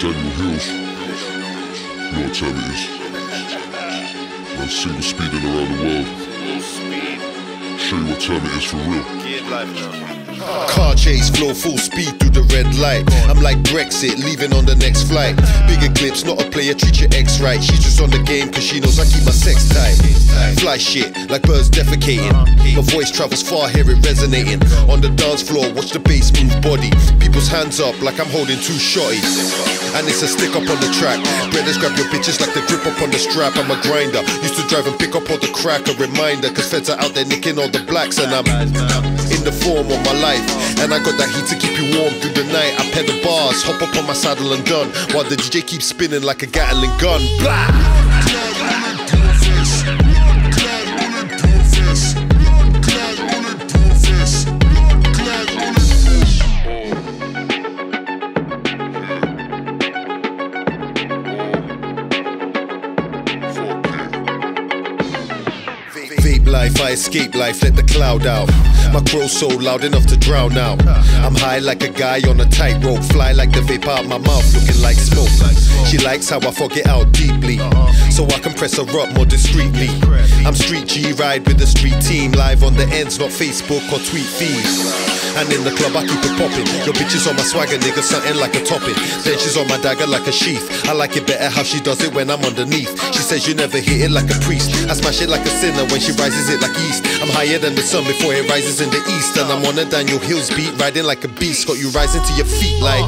Daniel Hills. You know what time it is. Man, single speeding around the world. Show you what time it is for real. Car chase, flow full speed through the red light. I'm like Brexit, leaving on the next flight. Bigger clips, not a player, treat your ex right. She's just on the game cause she knows I keep my sex tight. Fly shit, like birds defecating. My voice travels far, hear it resonating. On the dance floor, watch the bass move body. People's hands up like I'm holding two shotties. And it's a stick up on the track. Brothers grab your bitches like the grip up on the strap. I'm a grinder. Used to drive and pick up all the crack. A reminder, cause feds are out there nicking all the blacks. And I'm in the form of my life. And I got that heat to keep you warm through the night. I pedal bars, hop up on my saddle and done. While the DJ keeps spinning like a Gatling gun. Blah! Vape life, I escape life, let the cloud out. My crow so loud enough to drown out. I'm high like a guy on a tightrope, fly like the vape out my mouth, looking like smoke. She likes how I fuck it out deeply, so I can press her up more discreetly. I'm street G, ride with the street team, live on the ends, not Facebook or tweet feeds. And in the club, I keep it popping. Your bitch is on my swagger, nigga, something like a topping. Then she's on my dagger like a sheath. I like it better how she does it when I'm underneath. She says you never hit it like a priest. I smash it like a sinner when she rises it like east. I'm higher than the sun before it rises in the east. And I'm on a Daniel Hills beat, riding like a beast. Got you rising to your feet like.